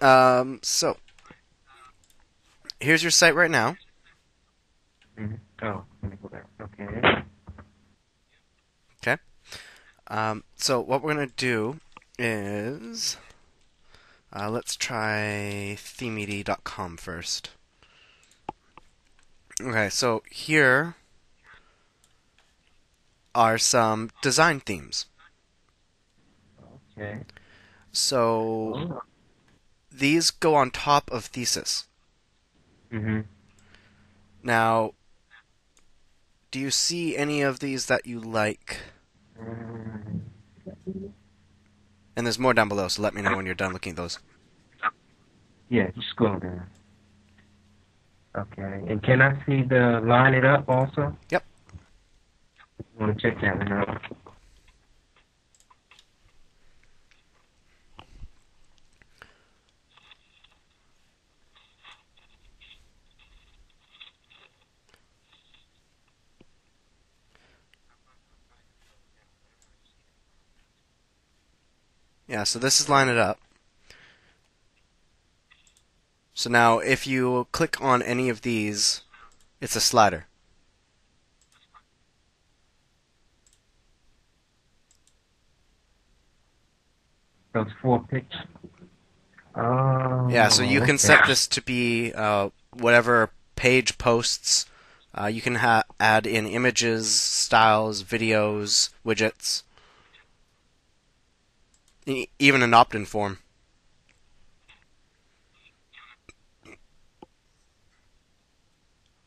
Um, so here's your site right now. Mm-hmm. Oh, let me go back. Okay. Okay. Um, so what we're gonna do is uh, let's try themedy.com first. Okay, so here are some design themes. Okay. So Oh. These go on top of Thesis. Mm-hmm. Now, do you see any of these that you like? And there's more down below, so let me know when you're done looking at those. yeah, just scroll down. Okay. And can I see the line it up also? Yep. want to check that one out. Yeah, so this is line it up. So now if you click on any of these, it's a slider. Those four pictures. Oh. Yeah, so you can okay. set this to be uh, whatever page posts. Uh, you can ha- add in images, styles, videos, widgets, even an opt-in form.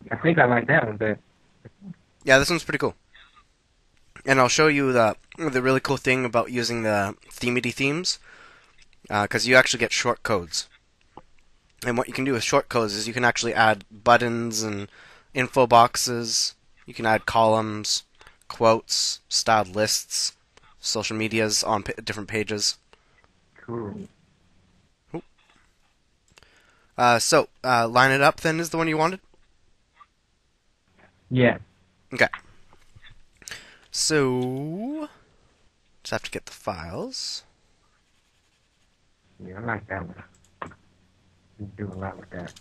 I think I like that one, but Yeah, this one's pretty cool. And I'll show you the the really cool thing about using the Themedy themes, uh, because you actually get short codes. And what you can do with short codes is you can actually add buttons and info boxes. You can add columns, quotes, styled lists, social medias on pa- different pages. cool. Uh, so, uh, line it up then is the one you wanted. Yeah. Okay. So, just have to get the files. Yeah, I like that one. You do a lot with that.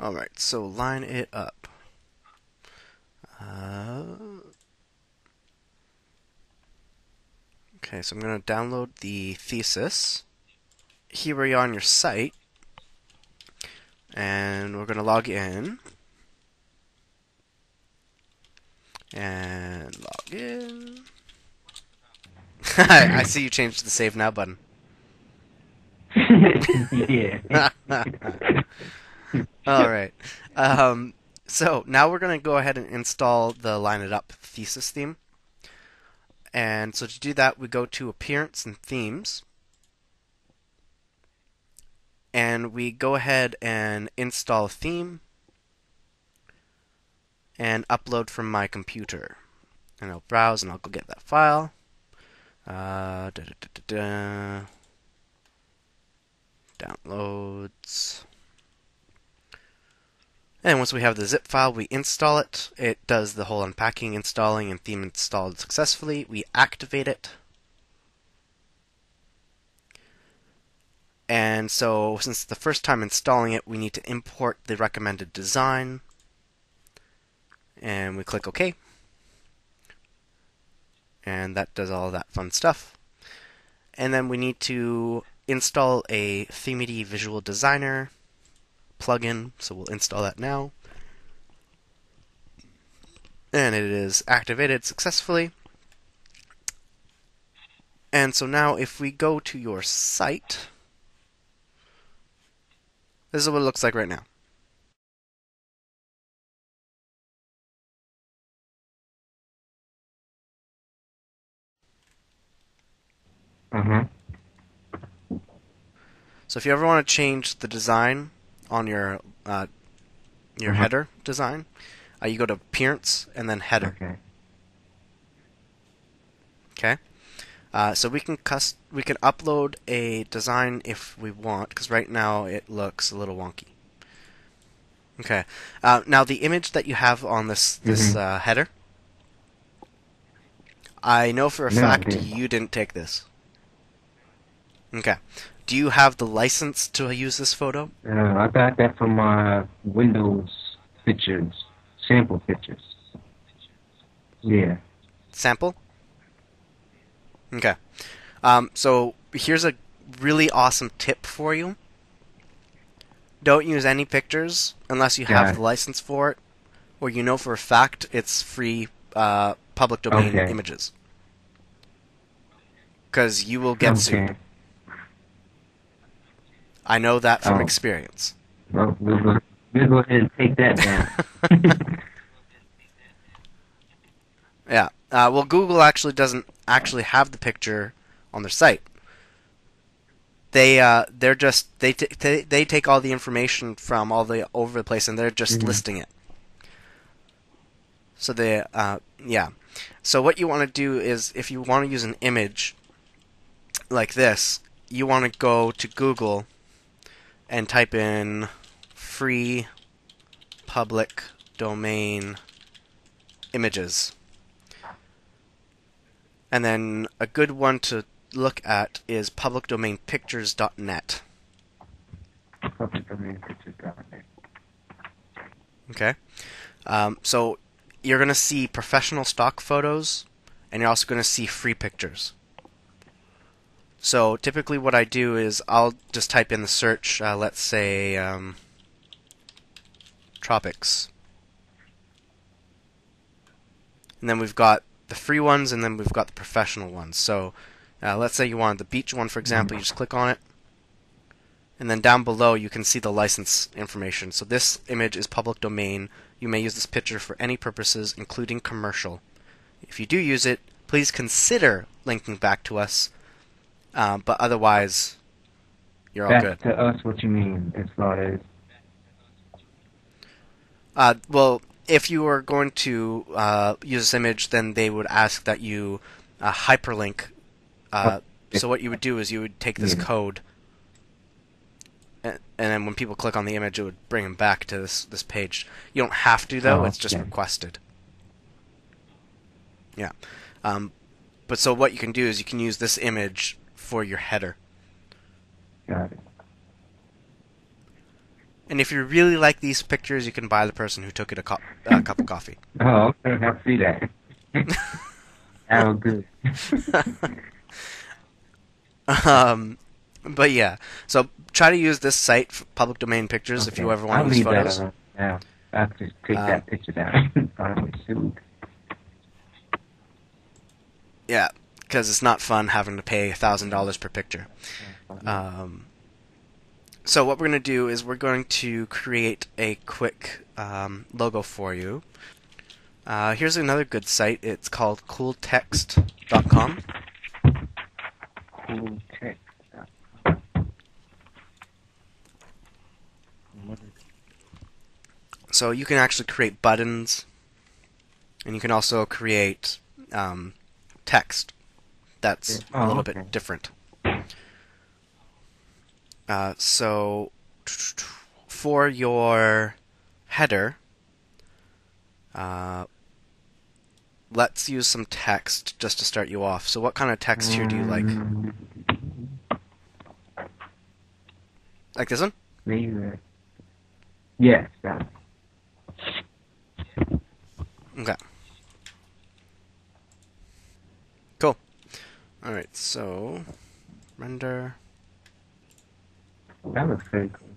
All right, so line it up. Uh, okay, so I'm going to download the thesis. Here we are on your site. And we're going to log in. And log in. I I see you changed the save now button. yeah. All right. Um, so now we're going to go ahead and install the Line It Up thesis theme. And so to do that, we go to Appearance and Themes. And we go ahead and install theme and upload from my computer. And I'll browse and I'll go get that file. Uh, da, da, da. Downloads. And once we have the zip file, we install it. It does the whole unpacking, installing, and theme installed successfully. We activate it. And so, since the first time installing it, we need to import the recommended design. And we click OK. And that does all that fun stuff. And then we need to install a Themedy Visual Designer plugin, so we'll install that now. And it is activated successfully. And so now if we go to your site, this is what it looks like right now. Uh-huh. So if you ever want to change the design on your uh, your Mhm. header design, uh, you go to Appearance and then Header. Okay. Okay. Uh, so we can cust- we can upload a design if we want, because right now it looks a little wonky. Okay. Uh, now the image that you have on this this Mhm. uh, header, I know for a No, fact you didn't take this. Okay. Do you have the license to use this photo? Uh, I got that from my Windows pictures, sample pictures. Yeah. Sample? Okay. Um, so here's a really awesome tip for you. Don't use any pictures unless you have the license for it, or you know for a fact it's free uh, public domain Okay. images. Because you will get sued. I know that from Oh. experience. Well, we'll go, we'll go ahead and take that down. Yeah. Uh, well, Google actually doesn't actually have the picture on their site. They uh, they're just they, t- they they take all the information from all the over the place and they're just Mhm. listing it. So they uh, yeah. So what you want to do is if you want to use an image like this, you want to go to Google and type in free public domain images. And then a good one to look at is publicdomainpictures.net. Public domain pictures down there. Okay? Um, so you're going to see professional stock photos, and you're also going to see free pictures. So typically, what I do is I'll just type in the search, uh, let's say, um, tropics. And then we've got the free ones, and then we've got the professional ones. So uh, let's say you wanted the beach one, for example, you just click on it. And then down below, you can see the license information. So this image is public domain. You may use this picture for any purposes, including commercial. If you do use it, please consider linking back to us. Uh, but otherwise, you're all Back good. to us, what you mean as far as Uh, well, if you were going to uh, use this image, then they would ask that you uh, hyperlink. Uh, Oh, so what you would do is you would take this Yeah. code, and, and then when people click on the image, it would bring them back to this this page. You don't have to though; Oh, it's just okay. requested. Yeah, um, but so what you can do is you can use this image for your header. got it. And if you really like these pictures, you can buy the person who took it a co- uh, cup of coffee. Oh, okay, I see that. oh, good. Um, but yeah, so try to use this site for public domain pictures if you ever want I'll to use leave that photos. now. I have to take Um, that picture down. I'm. Yeah, because it's not fun having to pay thousand dollars per picture. Um, so what we're going to do is we're going to create a quick um, logo for you. Uh, here's another good site. It's called cooltext.com. cool. So you can actually create buttons, and you can also create um, text that's Oh, a little okay. bit different. Uh, so for your header, uh, let's use some text just to start you off. So what kind of text here do you like? Like this one? Maybe. Yes, that. Okay. Cool. Alright, so render. That looks very cool.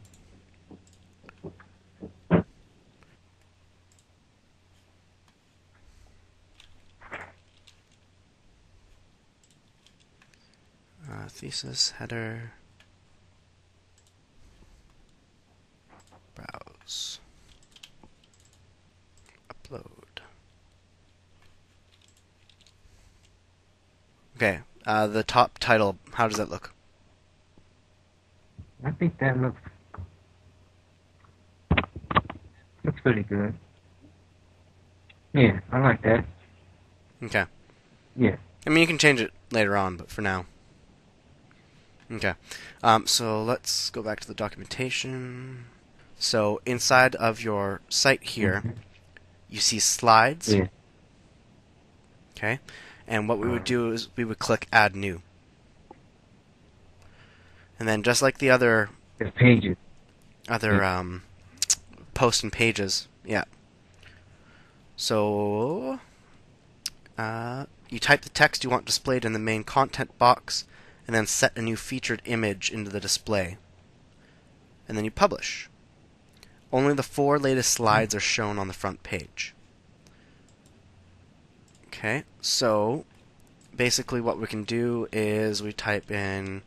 Uh, thesis header. Browse. Upload. Okay. Uh, the top title. How does that look? I think that looks looks pretty good. Yeah, I like that. Okay. Yeah. I mean, you can change it later on, but for now. Okay. Um, so let's go back to the documentation. So inside of your site here, Mhm. you see slides. Yeah. Okay. And what we would do is we would click Add New. And then just like the other The pages. other um, posts and pages, yeah. So uh, you type the text you want displayed in the main content box, and then set a new featured image into the display. And then you publish. Only the four latest slides are shown on the front page. Okay, so basically what we can do is we type in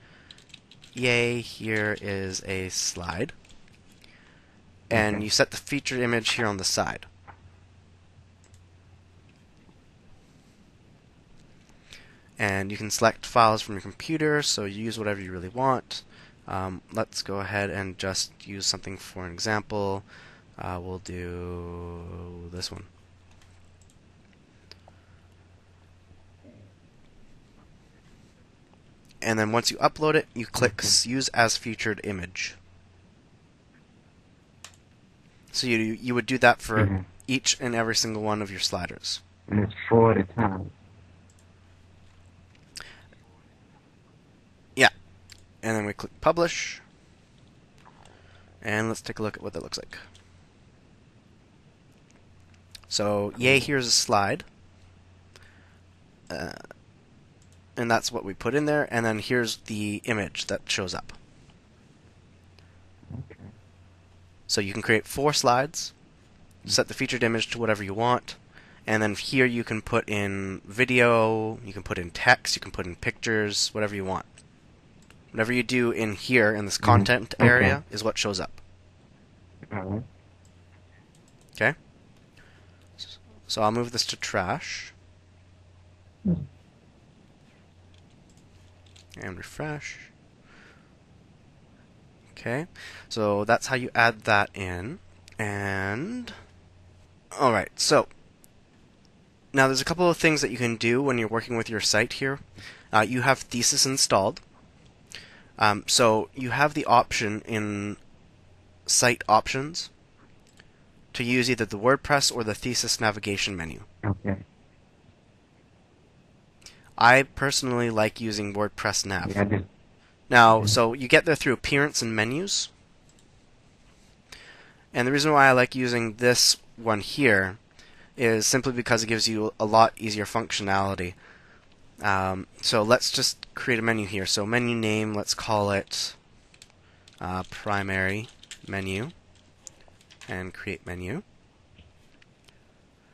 yay, here is a slide. And Okay. you set the featured image here on the side. And you can select files from your computer, so you use whatever you really want. Um, let's go ahead and just use something for an example. Uh, we'll do this one. And then once you upload it, you click s- Use as Featured Image. So you you would do that for Mhm. each and every single one of your sliders. And it's four at a time. Yeah, and then we click Publish. And let's take a look at what that looks like. So, yay, here's a slide. Uh, and that's what we put in there. And then here's the image that shows up. Okay. So you can create four slides, set the featured image to whatever you want, and then here you can put in video, you can put in text, you can put in pictures, whatever you want. Whatever you do in here in this Mhm. content Okay. area is what shows up. Right. Okay? So I'll move this to trash. Mhm. And refresh. Okay, so that's how you add that in. And. Alright, so. Now there's a couple of things that you can do when you're working with your site here. Uh, you have Thesis installed. Um, so you have the option in Site Options to use either the WordPress or the Thesis navigation menu. Okay. I personally like using WordPress Nav. Yeah, Now, so you get there through appearance and menus. And the reason why I like using this one here is simply because it gives you a lot easier functionality. Um, so let's just create a menu here. So menu name, let's call it uh, primary menu, and create menu.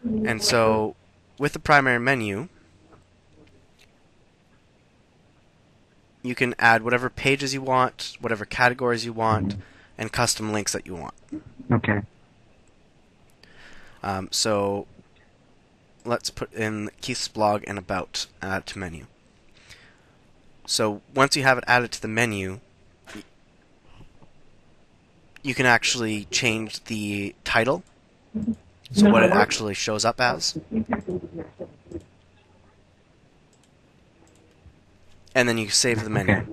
And so with the primary menu, you can add whatever pages you want, whatever categories you want, and custom links that you want. okay. Um, so let's put in Keith's blog and about add to menu. So once you have it added to the menu, you can actually change the title. So what it actually shows up as. And then you save the menu. Okay.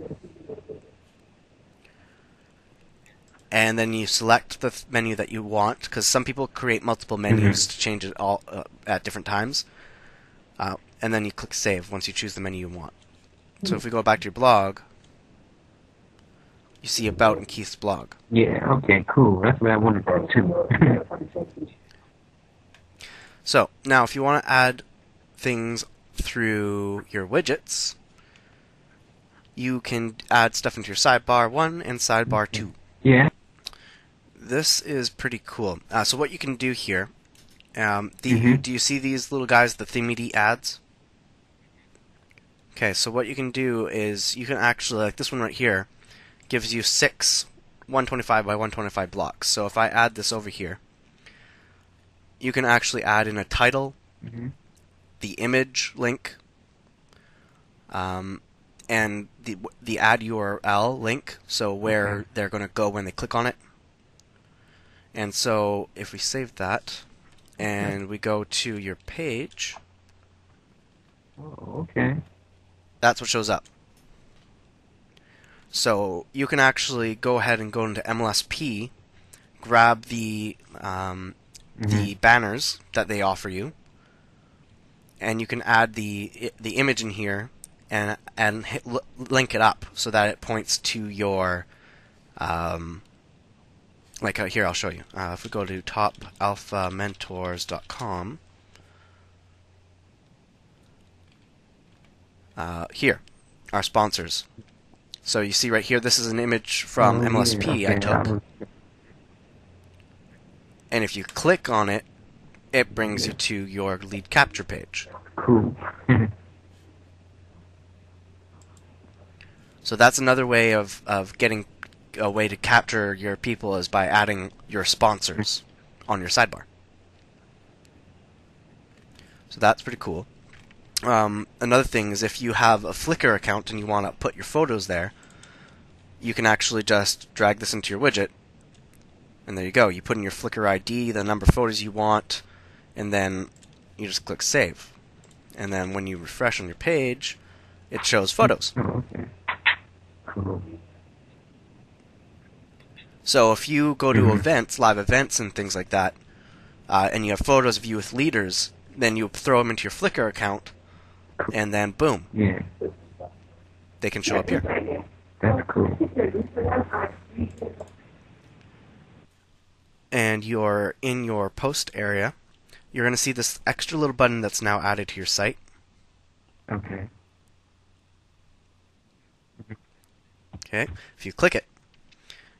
and then you select the th- menu that you want because some people create multiple menus Mhm. to change it all uh, at different times uh, and then you click save once you choose the menu you want so if we go back to your blog you see about in keith's blog Yeah. Okay. Cool. That's what I wanted to too. so now if you want to add things through your widgets you can add stuff into your sidebar 1 and sidebar 2 yeah. this is pretty cool. Uh, so what you can do here, um, the Mhm. do you see these little guys, the Themedy ads? Okay, so what you can do is you can actually like this one right here gives you six 125 by 125 blocks. So if I add this over here, you can actually add in a title, hmm the image link, um, and the the ad URL link, so where Okay. they're going to go when they click on it. And so if we save that and we go to your page, Oh, okay. that's what shows up. So you can actually go ahead and go into MLSP, grab the um, the banners that they offer you, and you can add the the image in here and and hit, l- link it up so that it points to your um, like uh, here I'll show you. Uh, if we go to topalphamentors.com, uh, here, our sponsors. So you see right here, this is an image from Oh, MLSP I took, and if you click on it, it brings you to your lead capture page. Cool. So that's another way of, of getting a way to capture your people is by adding your sponsors on your sidebar. So that's pretty cool. Um, another thing is if you have a Flickr account and you want to put your photos there, you can actually just drag this into your widget, and there you go. You put in your Flickr ID, the number of photos you want, and then you just click save. And then when you refresh on your page, it shows photos. okay. So if you go to Mhm. events, live events, and things like that, uh, and you have photos of you with leaders, then you throw them into your Flickr account, and then boom, Yeah, they can show up here. that's cool. And you're in your post area. You're going to see this extra little button that's now added to your site. Okay. Okay, if you click it,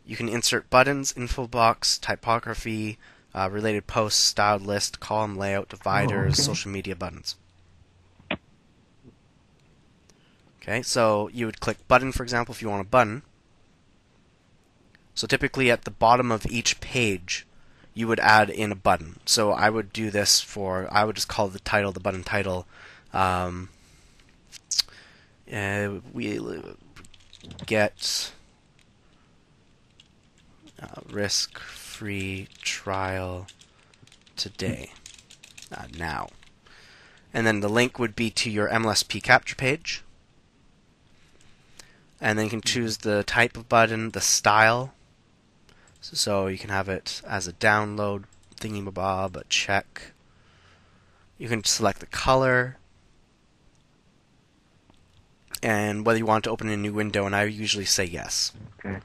you can insert buttons, info box, typography, uh, related posts, styled list, column layout, dividers, okay. social media buttons. Okay, so you would click button, for example, if you want a button. So typically at the bottom of each page, you would add in a button. So I would do this for, I would just call the title, the button title, um, uh, we get uh, risk-free trial today, uh, now. And then the link would be to your MLSP capture page. And then you can choose the type of button, the style. So you can have it as a download thingamabob, a check. You can select the color and whether you want to open a new window, and I usually say yes. Okay.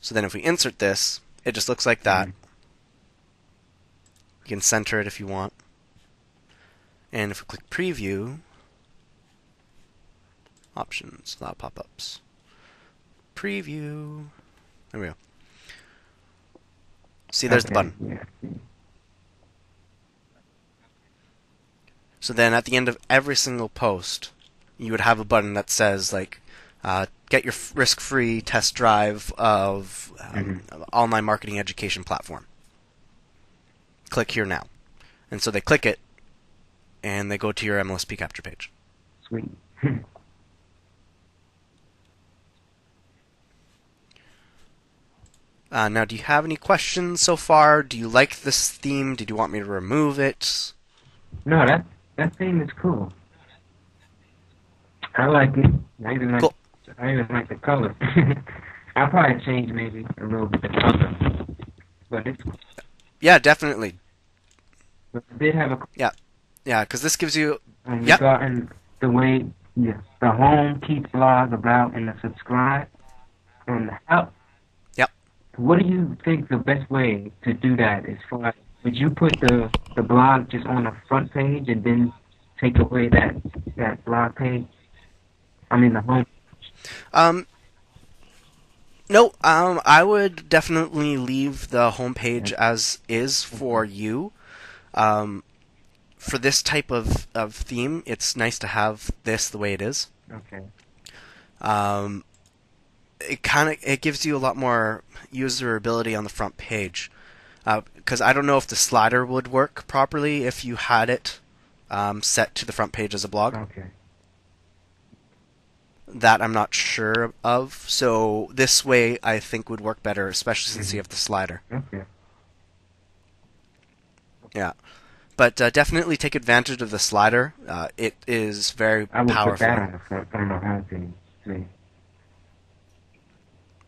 So then if we insert this, it just looks like that. Mhm. You can center it if you want. And if we click preview, options, allow pop-ups. Preview. There we go. See, there's the button. Yeah. So then at the end of every single post, you would have a button that says like, uh, "Get your f- risk-free test drive of um, online marketing education platform." Click here now, and so they click it, and they go to your MLSP capture page. Sweet. Uh, now, do you have any questions so far? Do you like this theme? Did you want me to remove it? no, that that theme is cool. I like it. I even like. Cool. I even like the color. I'll probably change maybe a little bit the color, but it's. Yeah, definitely. But I did have a Yeah, yeah, because this gives you um, Yep. regarding the way yeah, the home keeps blog about and the subscribe and the help. Yep. What do you think the best way to do that is for? Would you put the the blog just on the front page and then take away that that blog page? I mean the home. Um, no, um, I would definitely leave the homepage as is for you. Um, for this type of, of theme, it's nice to have this the way it is. Okay. Um, it kind of it gives you a lot more usability on the front page. Because I don't know if the slider would work properly if you had it um, set to the front page as a blog. Okay. That I'm not sure of. So this way, I think would work better, especially since you have the slider. Okay. Yeah, but uh, definitely take advantage of the slider. Uh, it is very I put powerful. that on the front on the home page. See.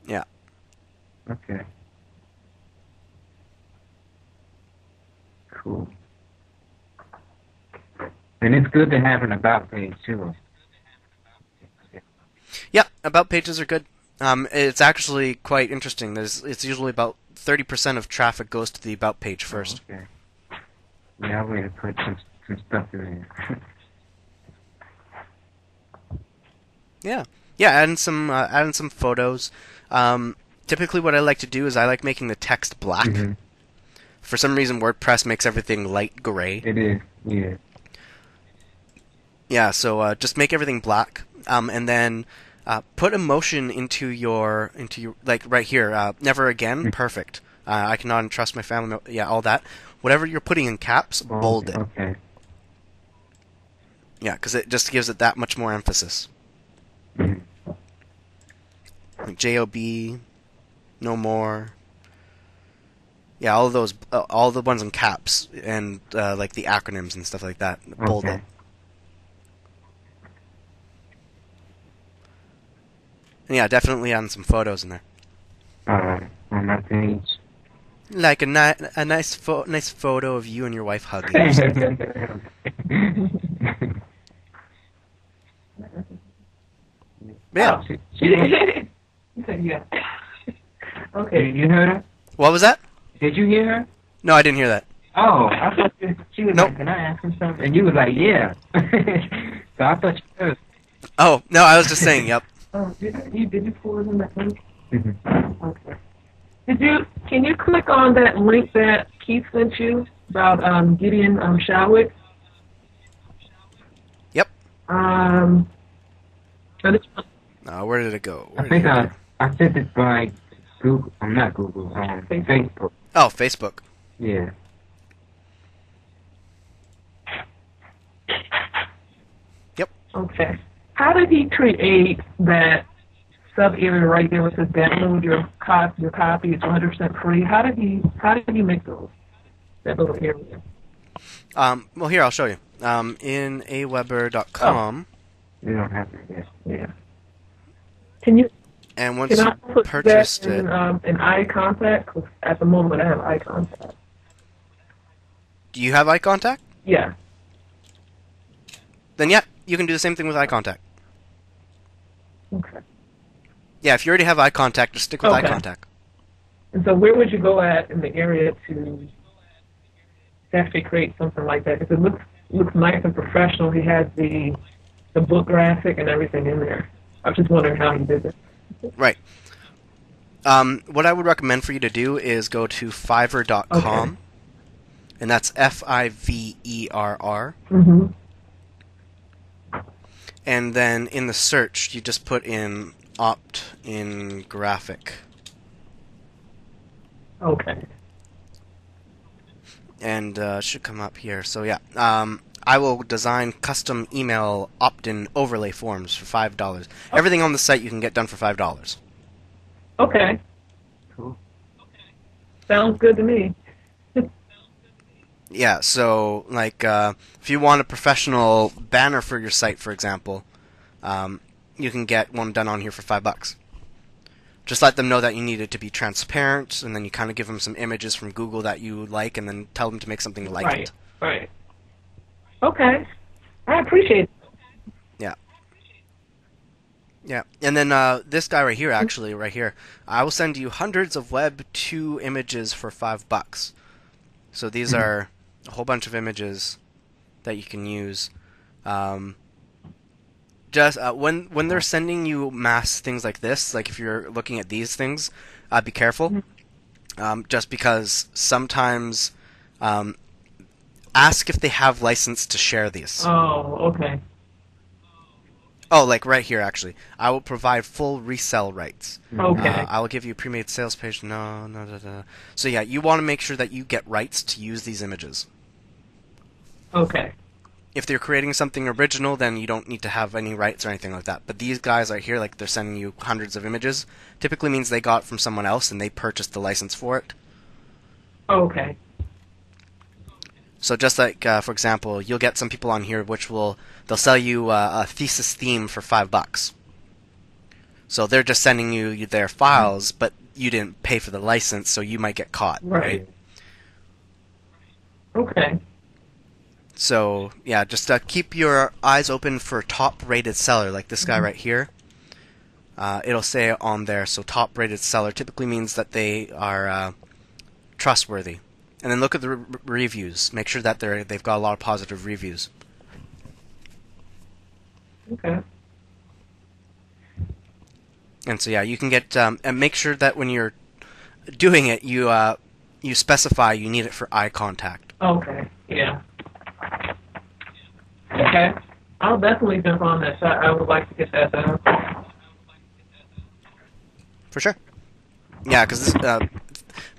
Yeah. Okay. Cool. And it's good to have an about page too. About pages are good. Um, it's actually quite interesting. There's it's usually about thirty percent of traffic goes to the about page first. Okay. Yeah, I'm gonna put some some stuff in there. Yeah, yeah, adding some uh, adding some photos. Um, typically, what I like to do is I like making the text black. Mhm. For some reason, WordPress makes everything light gray. It is. Yeah. Yeah, so uh, just make everything black, um, and then uh, put emotion into your into your like right here. Uh, never again. Mm. Perfect. Uh, I cannot entrust my family. Yeah, all that. Whatever you're putting in caps, Oh, bold it. Okay. Yeah, because it just gives it that much more emphasis. Like job, no more. Yeah, all of those, uh, all the ones in caps, and uh, like the acronyms and stuff like that. Bold Okay. it. And yeah, definitely on some photos in there. Alright. On my page. Like a, ni- a nice pho- nice photo of you and your wife hugging. or something. yeah. She, she did. Yeah. okay. Did you hear her? What was that? Did you hear her? No, I didn't hear that. Oh, I thought you, she was Nope. like, "Can I ask him something?" And you was like, "Yeah." so I thought you heard. Oh no, I was just saying. Yep. Oh, did you did you forward them that link? Mhm. Okay. Did you? Can you click on that link that Keith sent you about um, Gideon um, Shalwick? Yep. Um. this one- Uh, where did it go? I think I? I sent it by Google. I'm not Google. Um, Facebook. Oh, Facebook. Yeah. Yep. Okay. How did he create that sub area right there where it says download your copy? Your copy is 100 percent free. How did he? How did he make those? That little area. Um, well, here I'll show you. Um, in aweber.com, You don't have to. Yeah. Yeah. Can you? and once Can I you put purchased that in, it, um, in iContact. at the moment, I have iContact. do you have iContact? Yeah. Then yeah, you can do the same thing with iContact. Okay. Yeah, if you already have iContact, just stick with eye Okay. contact. And so, where would you go at in the area to to actually create something like that? Because it looks looks nice and professional. He has the the book graphic and everything in there. I was just wondering how he did it. Right. Um, what I would recommend for you to do is go to Fiverr.com, Okay. and that's F I V E R R, Mm-hmm. And then in the search you just put in opt in graphic, Okay. and uh, should come up here. So yeah, um, I will design custom email opt-in overlay forms for five dollars. Everything on the site you can get done for five dollars. Okay. Cool. Sounds good to me. Yeah, so like uh, if you want a professional banner for your site, for example, um, you can get one done on here for five bucks. Just let them know that you need it to be transparent, and then you kind of give them some images from Google that you like, and then tell them to make something like right. it. Right. Okay. I appreciate it. Yeah, Yeah, and then uh, this guy right here, actually, right here, I will send you hundreds of Web two images for five bucks. So these Mhm. are a whole bunch of images that you can use. Um, just uh, when when they're sending you mass things like this, like if you're looking at these things, uh, be careful. Um, just because sometimes, um, ask if they have license to share these. Oh, okay. Oh, like right here, actually. I will provide full resell rights. Okay. Uh, I will give you a pre-made sales page. No, no, no, no. So yeah, you want to make sure that you get rights to use these images. Okay. If they're creating something original, then you don't need to have any rights or anything like that. But these guys right here, like they're sending you hundreds of images, typically means they got from someone else and they purchased the license for it. Okay. So just like, uh, for example, you'll get some people on here which will they'll sell you uh, a thesis theme for five bucks. So they're just sending you their files, but you didn't pay for the license, so you might get caught, Right. Okay. So yeah, just uh, keep your eyes open for top-rated seller like this guy Mhm. right here. uh, it'll say on there. So top rated seller typically means that they are uh, trustworthy. And then look at the re- reviews. Make sure that they're they've got a lot of positive reviews. Okay. And so yeah, you can get um, and make sure that when you're doing it, you uh, you specify you need it for iContact. Okay. Yeah. Okay. I'll definitely jump on this. I, I would like to get that done. For sure. Yeah, because uh,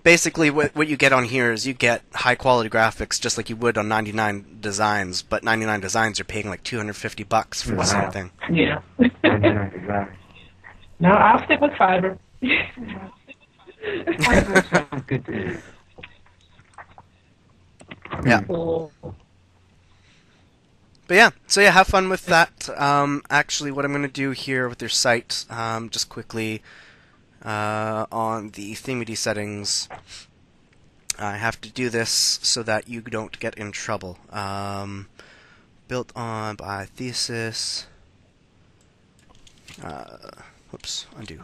basically what what you get on here is you get high quality graphics just like you would on 99 Designs, but 99 Designs are paying like 250 bucks for the same Wow. thing. Yeah. And I design. no, I'll stick with Fiverr. Fiverr sounds good to. Yeah. Cool. But yeah, so yeah, have fun with that. Um, actually, what I'm going to do here with your site, um, just quickly uh, on the Themedy settings, I have to do this so that you don't get in trouble. Um, built on by thesis. Uh, whoops, undo.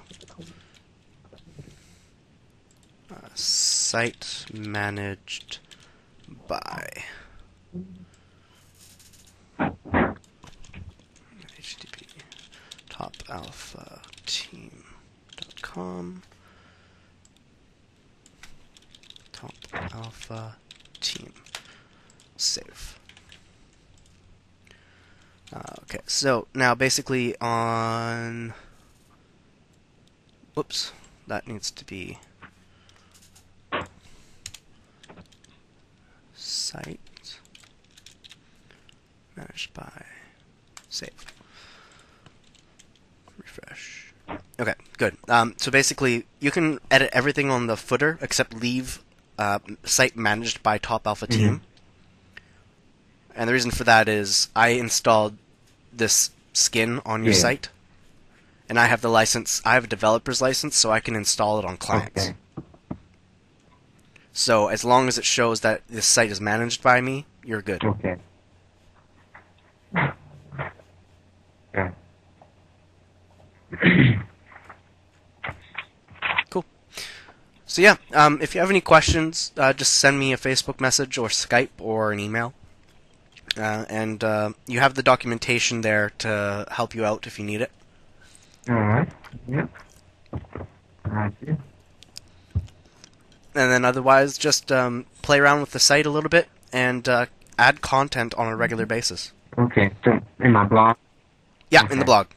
Uh, site managed by. http topalphateam.com top alpha team. Save. Uh, okay so now basically on whoops that needs to be site managed by save. Refresh okay good um, so basically you can edit everything on the footer except leave uh, site managed by top alpha team and the reason for that is i installed this skin on your Yeah. site and i have the license i have a developer's license so i can install it on clients Okay. so as long as it shows that this site is managed by me you're good Okay. Yeah. So yeah, um, if you have any questions, uh, just send me a Facebook message or Skype or an email. Uh, and uh, you have the documentation there to help you out if you need it. All right. Yep. I see. And then otherwise, just um, play around with the site a little bit and uh, add content on a regular basis. Okay. So in my blog. Yeah, in the blog.